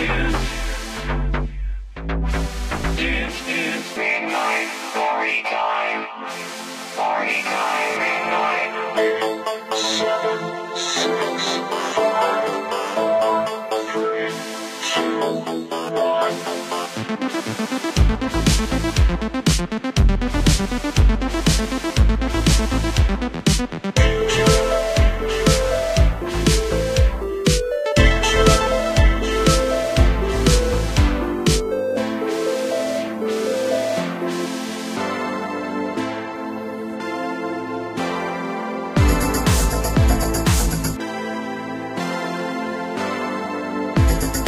you. Bye.